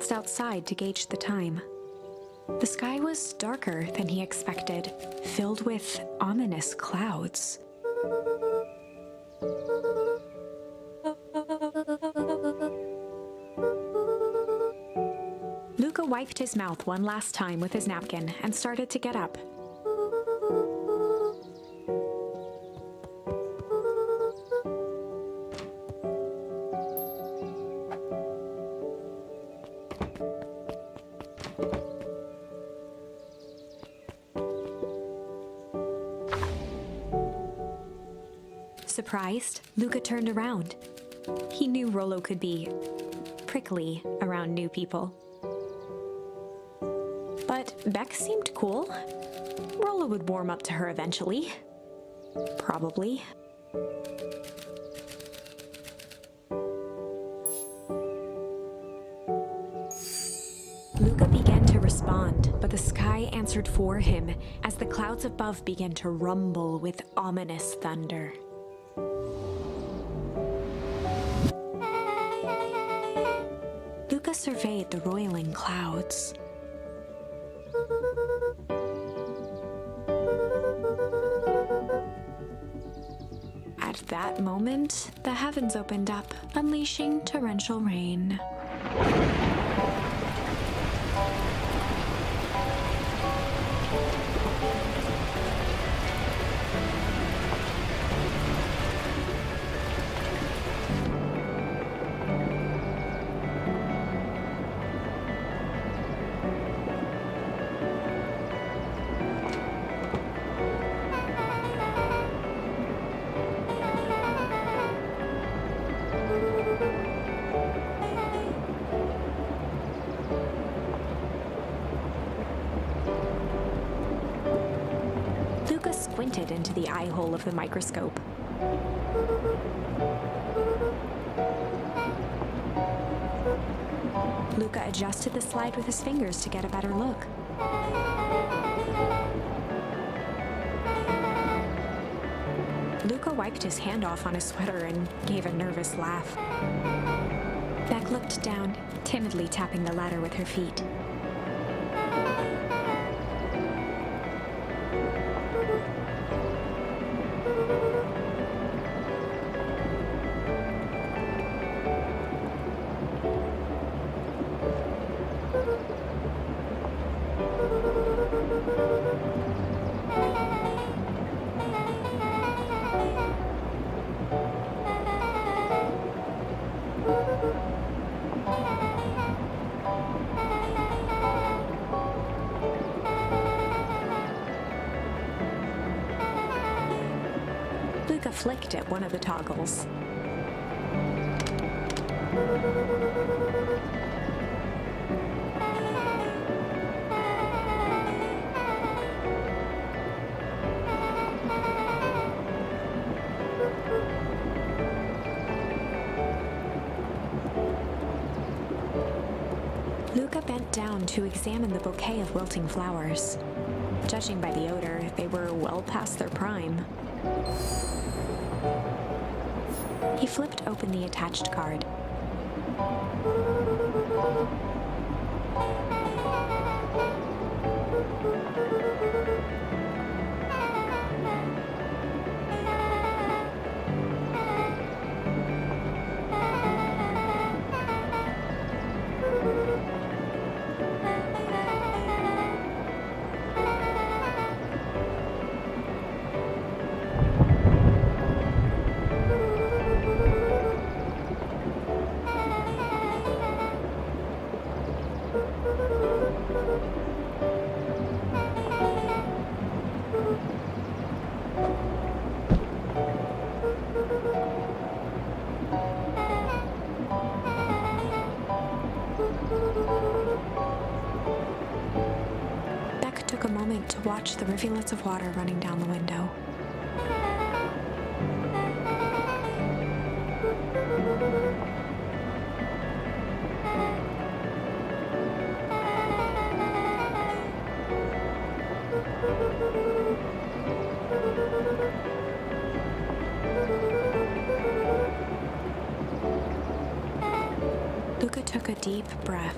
Glanced outside to gauge the time. The sky was darker than he expected, filled with ominous clouds. Luka wiped his mouth one last time with his napkin and started to get up. Surprised, Luka turned around. He knew Rolo could be prickly around new people. But Beck seemed cool. Rolo would warm up to her eventually. Probably. Luka began to respond, but the sky answered for him as the clouds above began to rumble with ominous thunder. Surveyed the roiling clouds. At that moment, the heavens opened up, unleashing torrential rain. Squinted into the eye hole of the microscope. Luka adjusted the slide with his fingers to get a better look. Luka wiped his hand off on his sweater and gave a nervous laugh. Beck looked down, timidly tapping the ladder with her feet. Luka flicked at one of the toggles. Luka bent down to examine the bouquet of wilting flowers. Judging by the odor, they were well past their prime. He flipped open the attached card. Watched the rivulets of water running down the window. Luca took a deep breath,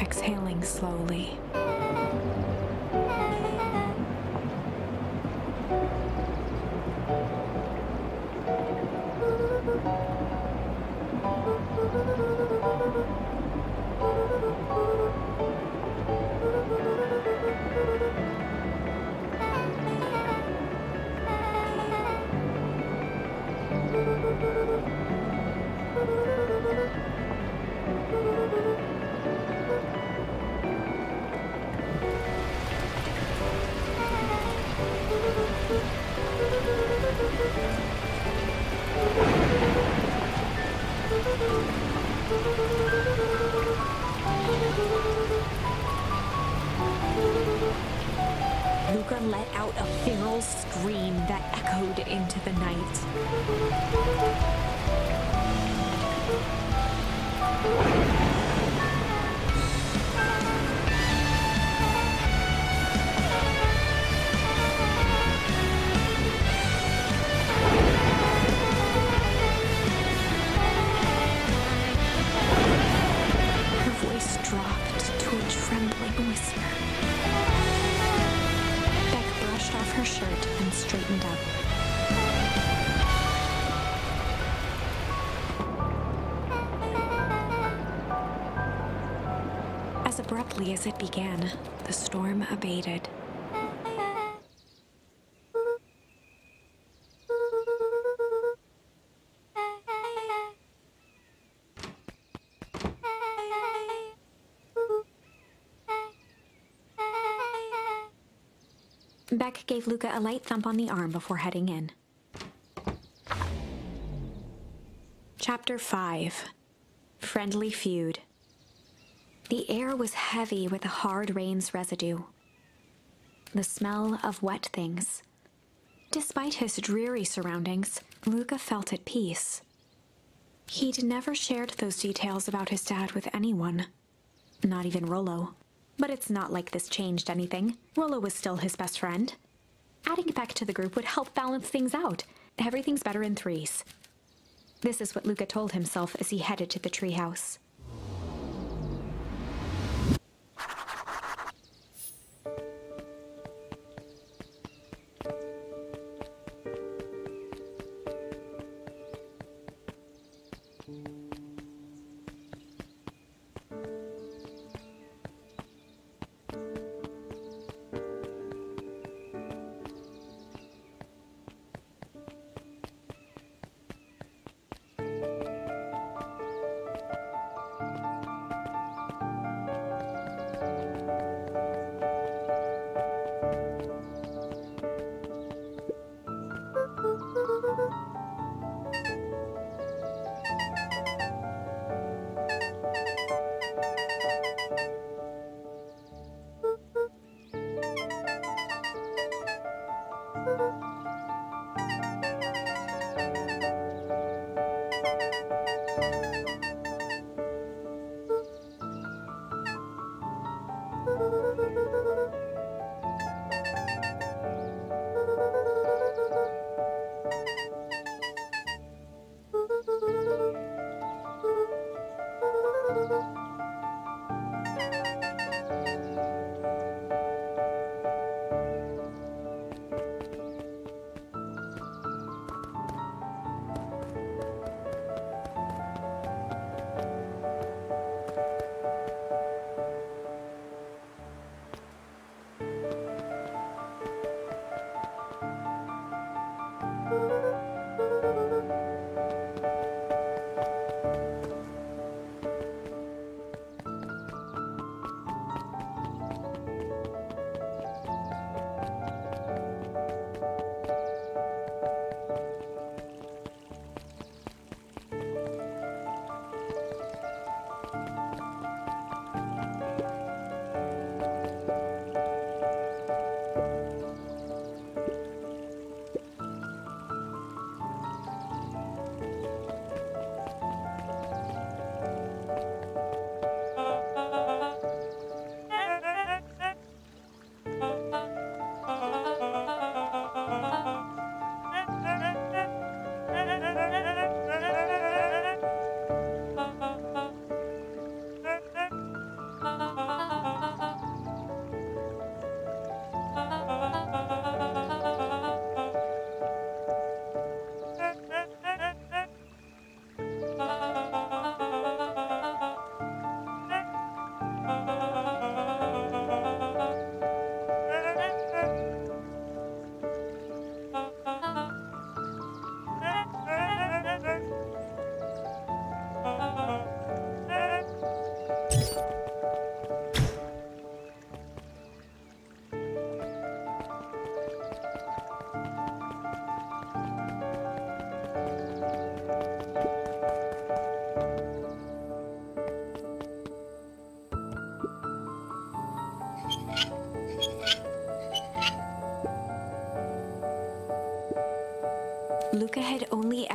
exhaling slowly. Scream that echoed into the night. It began, the storm abated. Beck gave Luka a light thump on the arm before heading in. Chapter 5 Friendly Feud. The air was heavy with the hard rain's residue, the smell of wet things. Despite his dreary surroundings, Luka felt at peace. He'd never shared those details about his dad with anyone, not even Rolo. But it's not like this changed anything. Rolo was still his best friend. Adding Beck to the group would help balance things out. Everything's better in threes. This is what Luka told himself as he headed to the treehouse.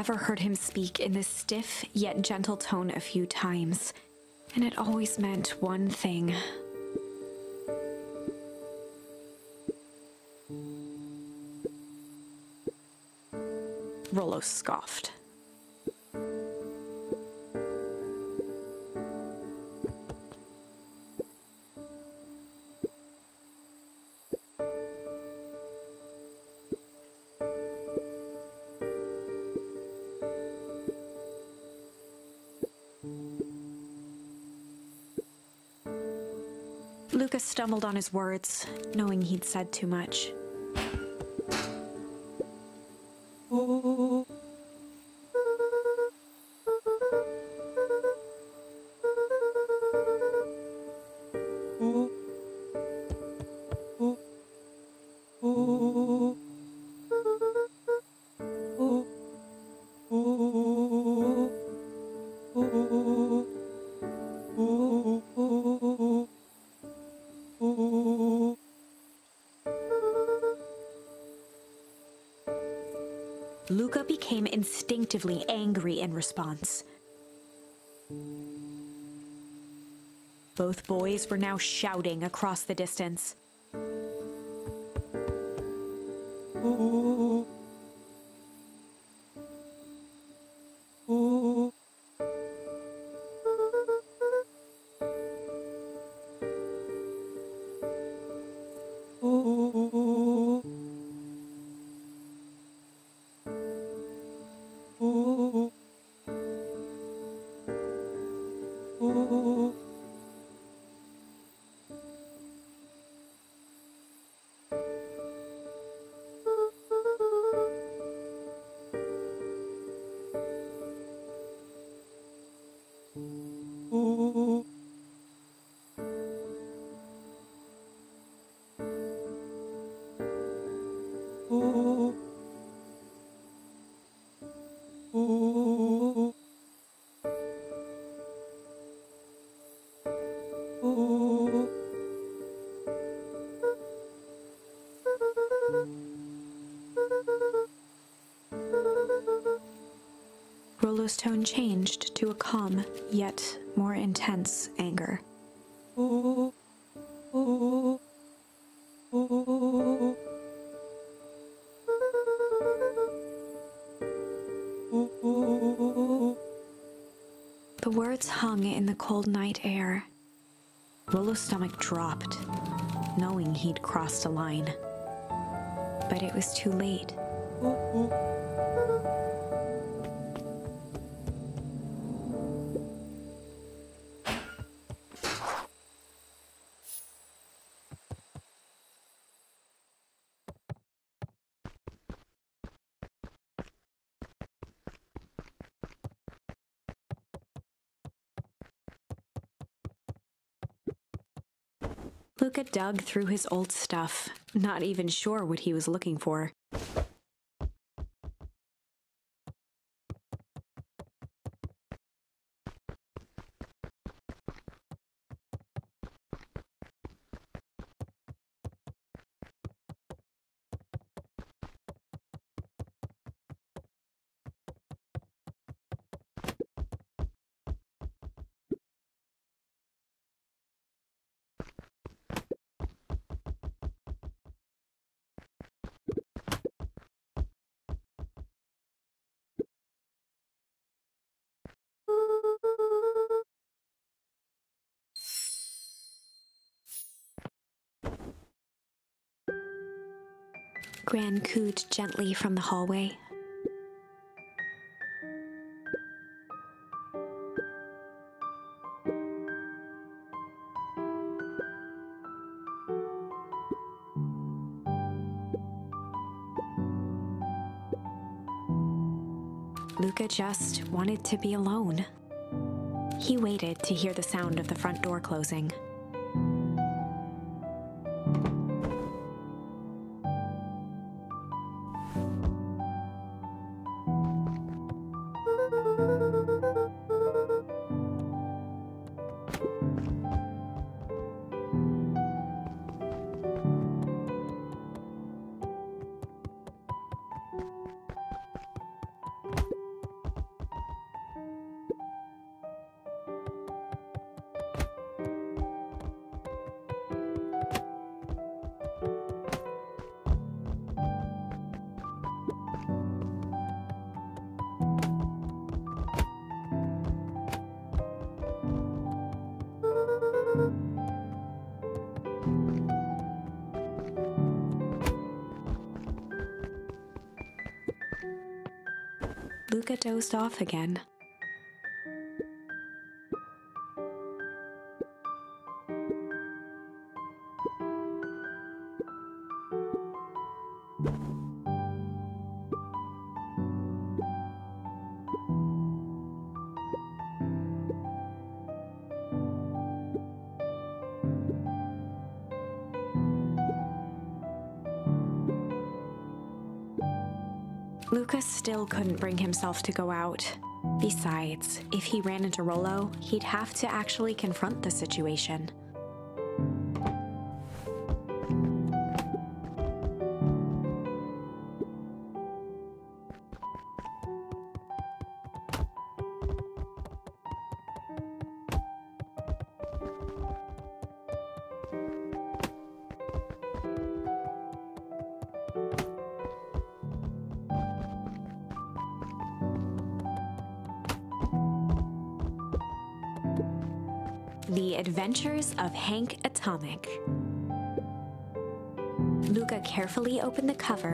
Ever heard him speak in this stiff yet gentle tone a few times, and it always meant one thing. Rolo scoffed. Lucas stumbled on his words, knowing he'd said too much. Luka became instinctively angry in response. Both boys were now shouting across the distance. Rolo's tone changed to a calm, yet more intense anger. The words hung in the cold night air. Rolo's stomach dropped, knowing he'd crossed a line. But it was too late. Luka dug through his old stuff, not even sure what he was looking for. Gran cooed gently from the hallway. Luka just wanted to be alone. He waited to hear the sound of the front door closing. Luka dozed off again. Still couldn't bring himself to go out. Besides, if he ran into Rolo, he'd have to actually confront the situation. Of Hank Atomic. Luka carefully opened the cover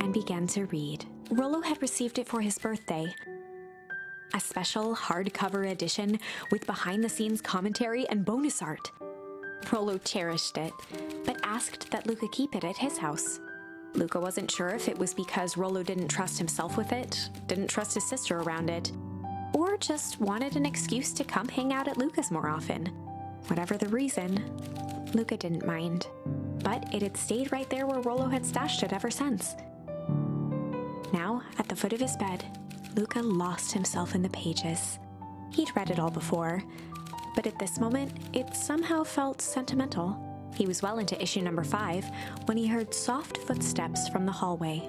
and began to read. Rolo had received it for his birthday. A special hardcover edition with behind the scenes commentary and bonus art. Rolo cherished it, but asked that Luka keep it at his house. Luka wasn't sure if it was because Rolo didn't trust himself with it, didn't trust his sister around it, or just wanted an excuse to come hang out at Luka's more often. Whatever the reason, Luka didn't mind. But it had stayed right there where Rolo had stashed it ever since. Now, at the foot of his bed, Luka lost himself in the pages. He'd read it all before, but at this moment, it somehow felt sentimental. He was well into issue number five when he heard soft footsteps from the hallway.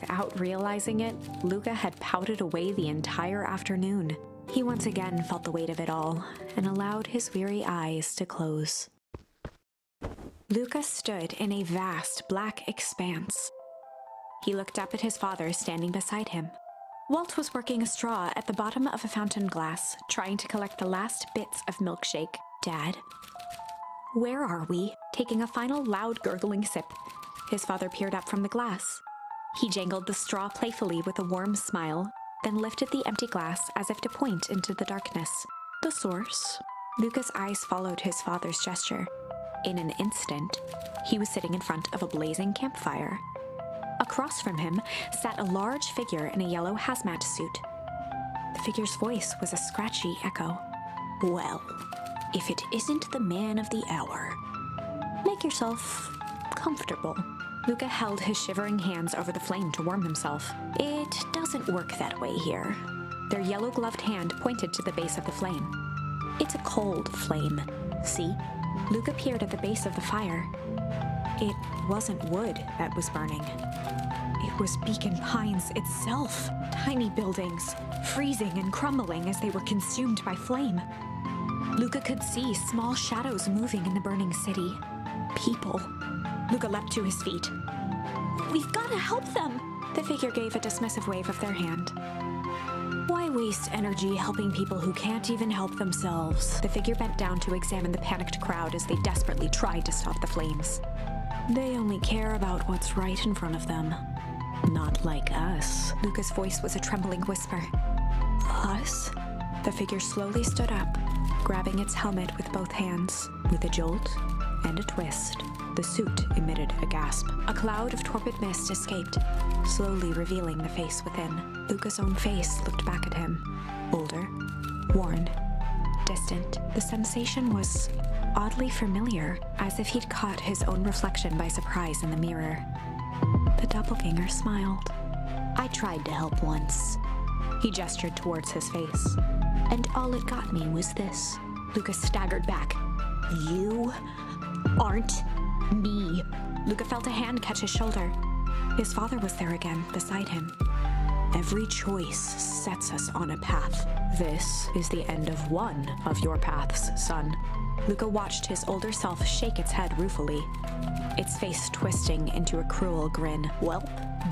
Without realizing it, Luka had pouted away the entire afternoon. He once again felt the weight of it all and allowed his weary eyes to close. Luka stood in a vast black expanse. He looked up at his father standing beside him. Walt was working a straw at the bottom of a fountain glass, trying to collect the last bits of milkshake. Dad, where are we? Taking a final loud gurgling sip, his father peered up from the glass. He jangled the straw playfully with a warm smile, then lifted the empty glass as if to point into the darkness. The source? Luka's eyes followed his father's gesture. In an instant, he was sitting in front of a blazing campfire. Across from him sat a large figure in a yellow hazmat suit. The figure's voice was a scratchy echo. Well, if it isn't the man of the hour, make yourself comfortable. Luka held his shivering hands over the flame to warm himself. It doesn't work that way here. Their yellow gloved hand pointed to the base of the flame. It's a cold flame. See? Luka peered at the base of the fire. It wasn't wood that was burning. It was Beacon Pines itself. Tiny buildings, freezing and crumbling as they were consumed by flame. Luka could see small shadows moving in the burning city. People. Luka leapt to his feet. We've got to help them! The figure gave a dismissive wave of their hand. Why waste energy helping people who can't even help themselves? The figure bent down to examine the panicked crowd as they desperately tried to stop the flames. They only care about what's right in front of them. Not like us. Luka's voice was a trembling whisper. Us? The figure slowly stood up, grabbing its helmet with both hands. With a jolt and a twist, the suit emitted a gasp. A cloud of torpid mist escaped, slowly revealing the face within. Luka's own face looked back at him. Older, worn, distant. The sensation was oddly familiar, as if he'd caught his own reflection by surprise in the mirror. The doppelganger smiled. I tried to help once. He gestured towards his face. And all it got me was this. Lucas staggered back. You aren't me. Luka felt a hand catch his shoulder. His father was there again, beside him. Every choice sets us on a path. This is the end of one of your paths, son. Luka watched his older self shake its head ruefully, its face twisting into a cruel grin. Well,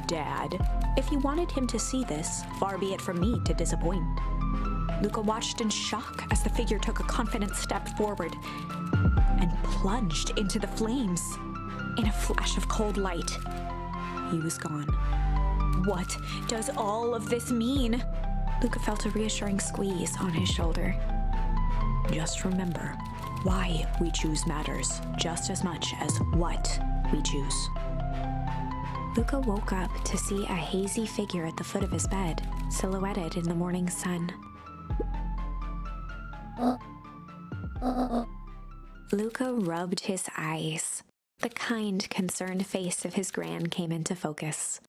Dad, if you wanted him to see this, far be it from me to disappoint. Luka watched in shock as the figure took a confident step forward plunged into the flames. In a flash of cold light, he was gone. What does all of this mean? Luka felt a reassuring squeeze on his shoulder. Just remember, why we choose matters just as much as what we choose. Luka woke up to see a hazy figure at the foot of his bed, silhouetted in the morning sun. Luka rubbed his eyes. The kind, concerned face of his gran came into focus.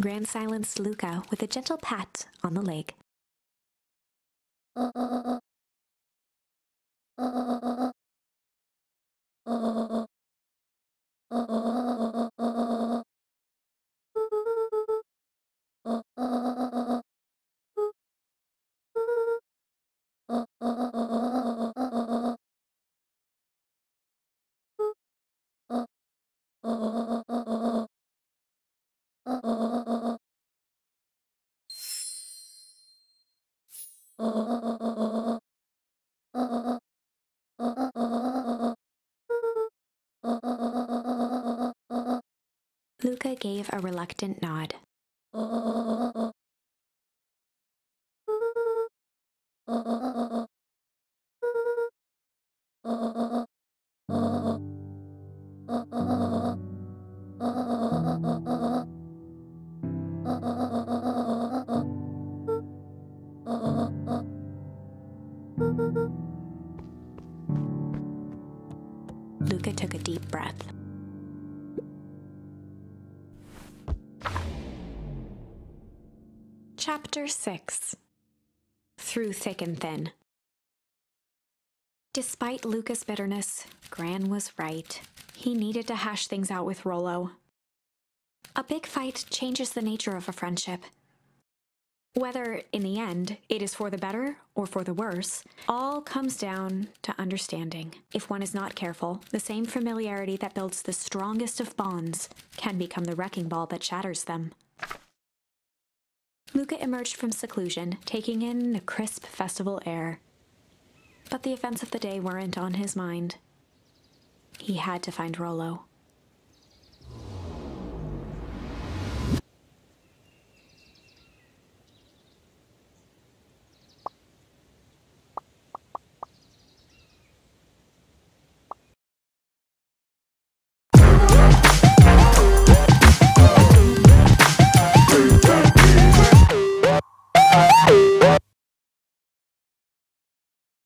Gran silenced Luka with a gentle pat on the leg. 哦哦哦哦哦哦哦哦哦哦哦哦 Chapter 6 Through Thick and Thin. Despite Luka's bitterness, Gran was right. He needed to hash things out with Rolo. A big fight changes the nature of a friendship. Whether, in the end, it is for the better or for the worse, all comes down to understanding. If one is not careful, the same familiarity that builds the strongest of bonds can become the wrecking ball that shatters them. Luka emerged from seclusion, taking in the crisp festival air. But the events of the day weren't on his mind. He had to find Rolo.